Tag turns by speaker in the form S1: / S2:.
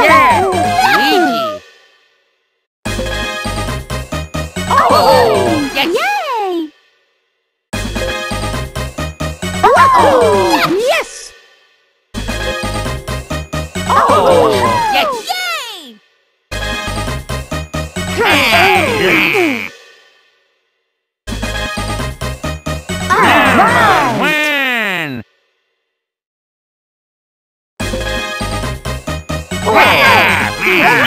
S1: Oh, yeah! Oh! Yes!
S2: Yay! Oh!
S1: Yes!
S2: Oh!
S1: Yes! Yay! Wow.